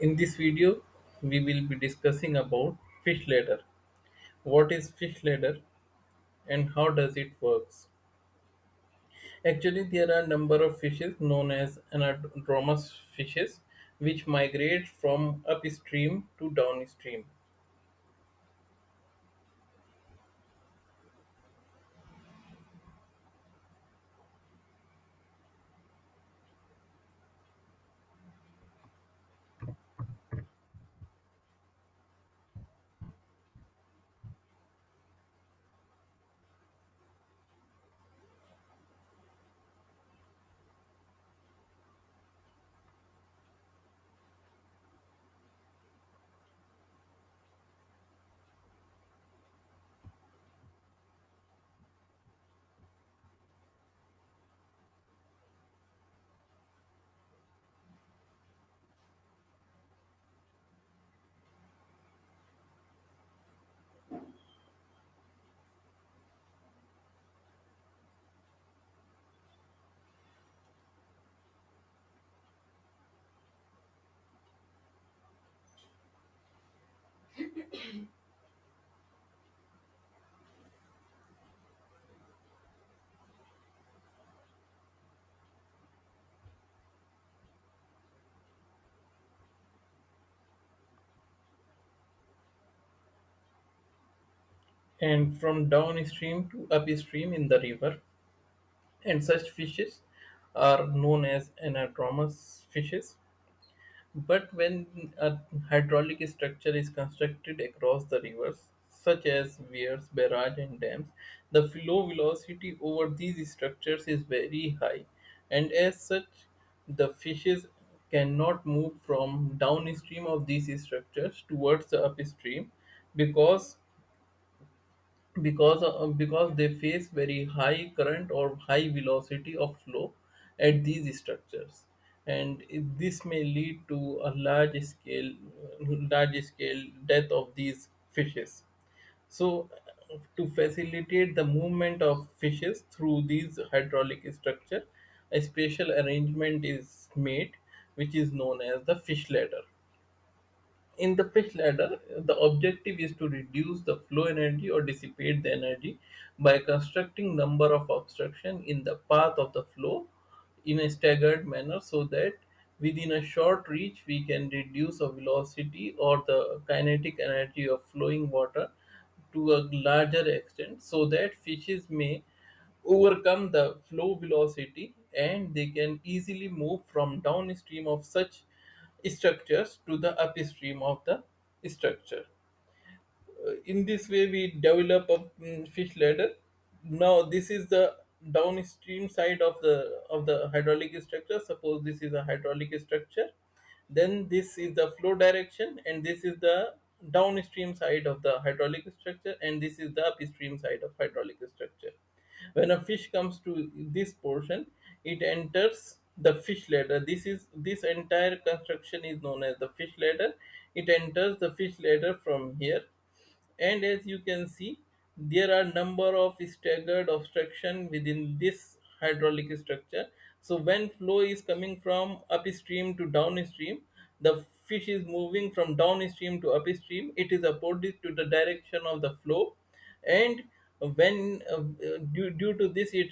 In this video, we will be discussing about fish ladder. What is fish ladder and how does it works? Actually, there are a number of fishes known as anadromous fishes which migrate from upstream to downstream. And from downstream to upstream in the river, and such fishes are known as anadromous fishes But when a hydraulic structure is constructed across the rivers, such as weirs, barrages, and dams, the flow velocity over these structures is very high, and as such, the fishes cannot move from downstream of these structures towards the upstream because because uh, because they face very high current or high velocity of flow at these structures and this may lead to a large scale large scale death of these fishes. So to facilitate the movement of fishes through these hydraulic structure a special arrangement is made which is known as the fish ladder. In the fish ladder, the objective is to reduce the flow energy or dissipate the energy by constructing number of obstruction in the path of the flow in a staggered manner so that within a short reach we can reduce the velocity or the kinetic energy of flowing water to a larger extent so that fishes may overcome the flow velocity and they can easily move from downstream of such structures to the upstream of the structure. Uh, in this way, we develop a mm, fish ladder. Now, this is the downstream side of the of the hydraulic structure. Suppose this is a hydraulic structure, then this is the flow direction, and this is the downstream side of the hydraulic structure, and this is the upstream side of hydraulic structure. When a fish comes to this portion, it enters the fish ladder. This is this entire construction is known as the fish ladder. It enters the fish ladder from here and as you can see there are number of staggered obstruction within this hydraulic structure. So when flow is coming from upstream to downstream the fish is moving from downstream to upstream. It is opposite to the direction of the flow. And when uh, due, due to this it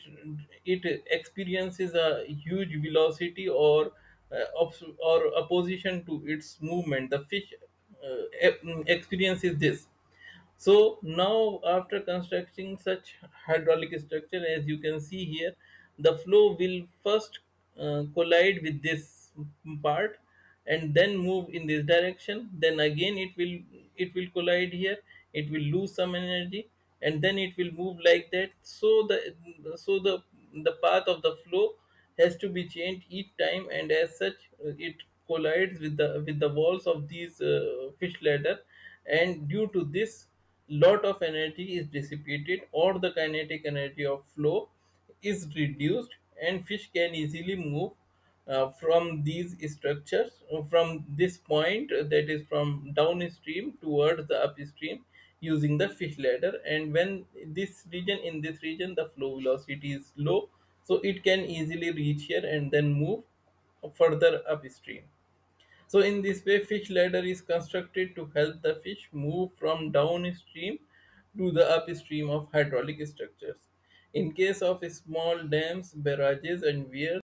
it experiences a huge velocity or uh, or opposition to its movement. The fish uh, experiences this so now after constructing such hydraulic structure as you can see here, the flow will first uh, collide with this part and then move in this direction. Then again it will it will collide here. It will lose some energy and then it will move like that. So the so the the path of the flow has to be changed each time and as such it collides with the with the walls of these uh, fish ladder and due to this lot of energy is dissipated or the kinetic energy of flow is reduced and fish can easily move uh, from these structures uh, from this point that is from downstream towards the upstream using the fish ladder. And when this region in this region the flow velocity is low so it can easily reach here and then move further upstream So in this way, fish ladder is constructed to help the fish move from downstream to the upstream of hydraulic structures. In case of small dams, barrages, and weirs,